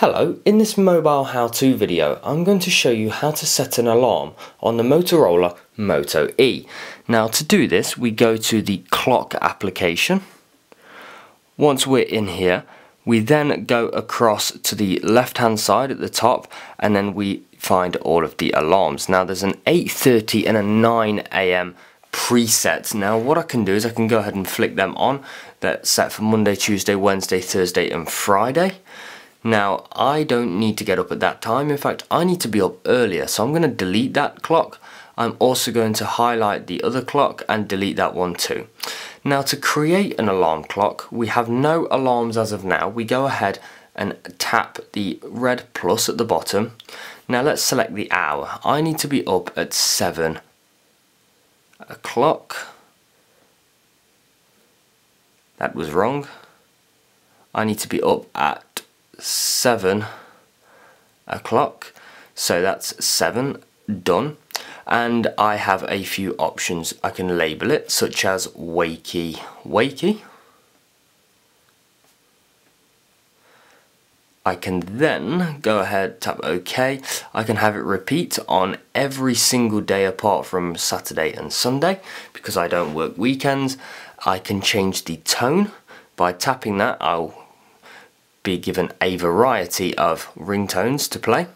Hello, in this mobile how-to video I'm going to show you how to set an alarm on the Motorola Moto E. Now to do this we go to the clock application. Once we're in here we then go across to the left hand side at the top and then we find all of the alarms. Now there's an 8.30 and a 9am preset. Now what I can do is I can go ahead and flick them on. That's set for Monday, Tuesday, Wednesday, Thursday and Friday. Now, I don't need to get up at that time. In fact, I need to be up earlier. So I'm going to delete that clock. I'm also going to highlight the other clock and delete that one too. Now, to create an alarm clock, we have no alarms as of now. We go ahead and tap the red plus at the bottom. Now, let's select the hour. I need to be up at 7 o'clock. That was wrong. I need to be up at 7 o'clock. So that's 7 done. And I have a few options I can label it such as wakey wakey. I can then go ahead tap OK. I can have it repeat on every single day apart from Saturday and Sunday because I don't work weekends. I can change the tone. By tapping that I'll be given a variety of ringtones to play.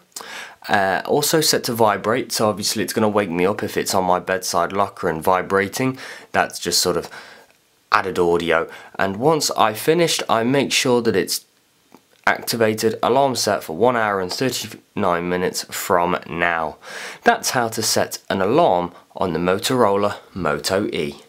Uh, also set to vibrate, so obviously it's going to wake me up if it's on my bedside locker and vibrating. That's just sort of added audio. And once I finished, I make sure that it's activated alarm set for 1 hour and 39 minutes from now. That's how to set an alarm on the Motorola Moto E.